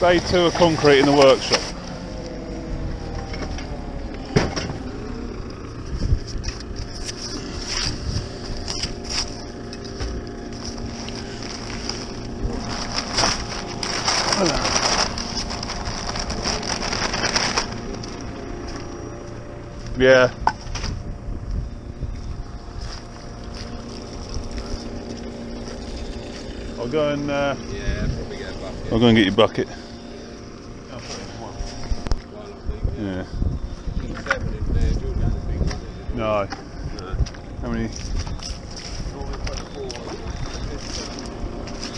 Day two of concrete in the workshop. Yeah. I'll go and uh, Yeah, probably get a bucket. I'll go and get your bucket. No. No. How many?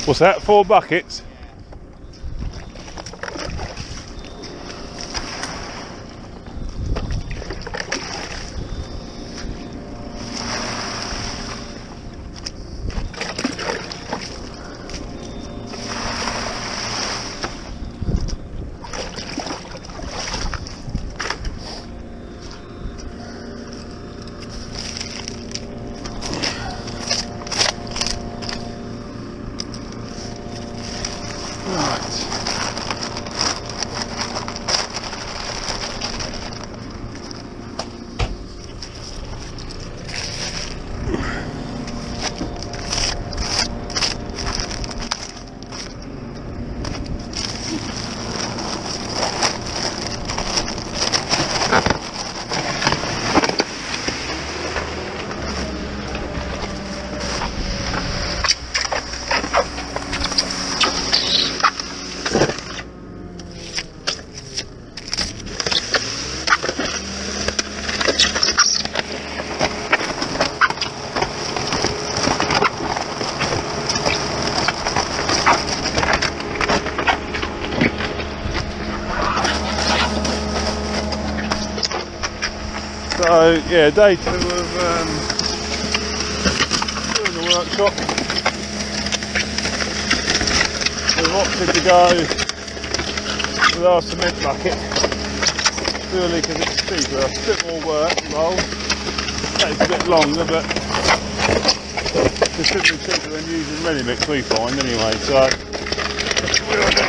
What's that? Four buckets? Right. So yeah, day two of um, doing the workshop. We've opted to go with our cement bucket purely because it's cheaper. A bit more work involved. Takes a bit longer, but considerably cheaper than using ready mix we find anyway. So we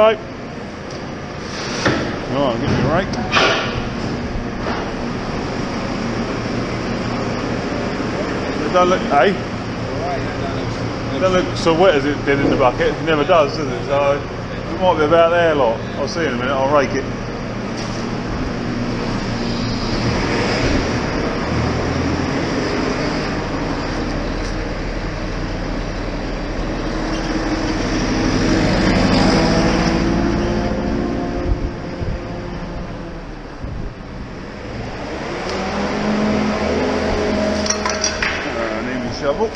Right. All right, give me rake. It don't look, eh? It don't look so wet as it did in the bucket. It never does, does it? So it might be about there, lot. I'll see you in a minute. I'll rake it. Uh, need my shovel.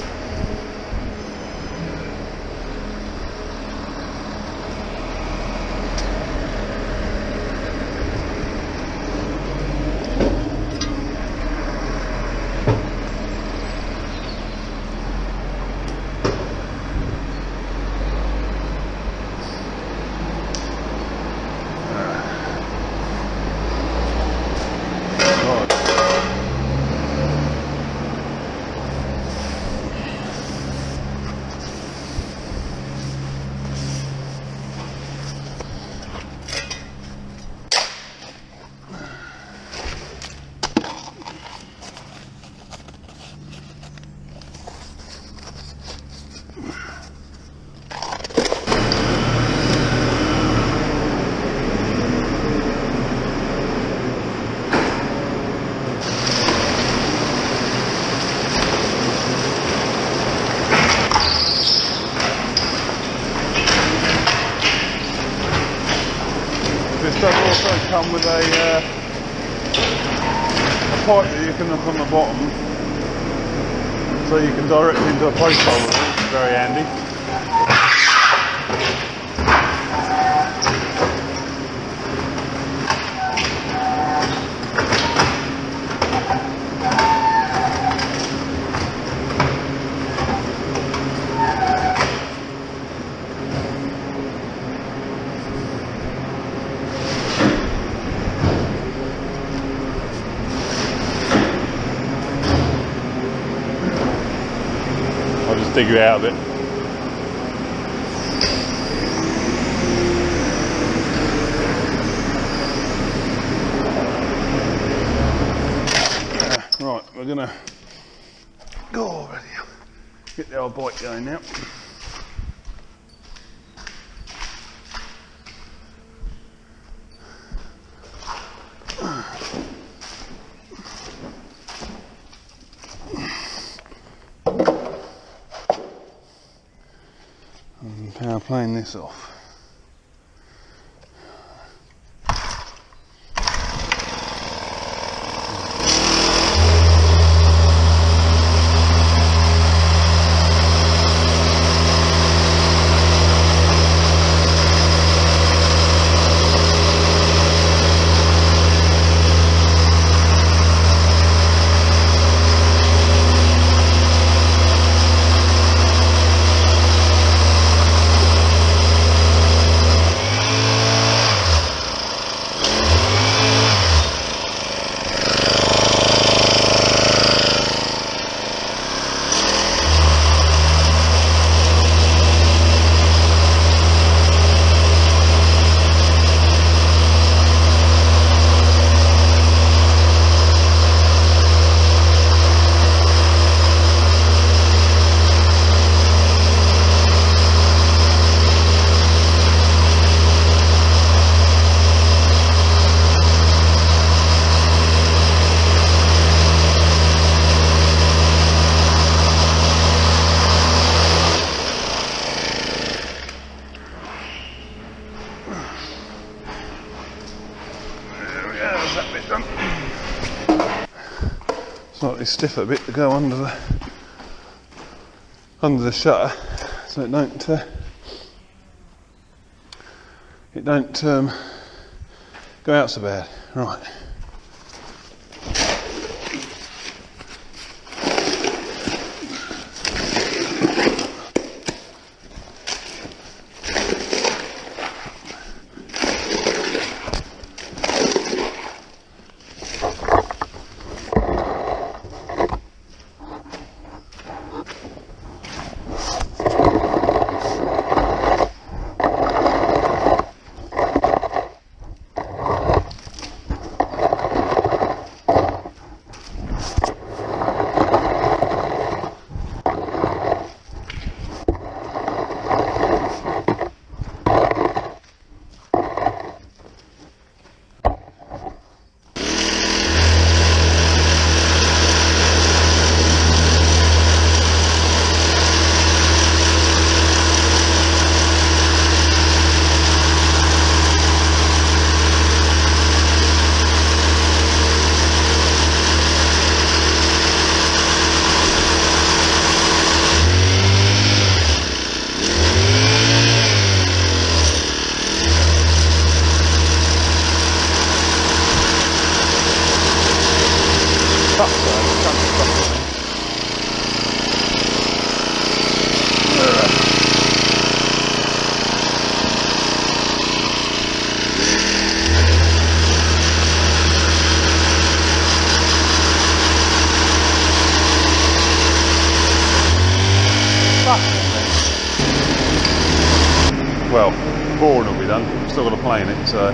with a, uh, a hook on the bottom, so you can direct it into a post hole which is very handy. I'll just dig out of it. Right, we're gonna go already. Get the old bike going now. Power Slightly stiffer bit to go under the under the shutter, so it don't uh, it don't um, go out so bad. Right. Well, boring will be done. Still got to play in it, so.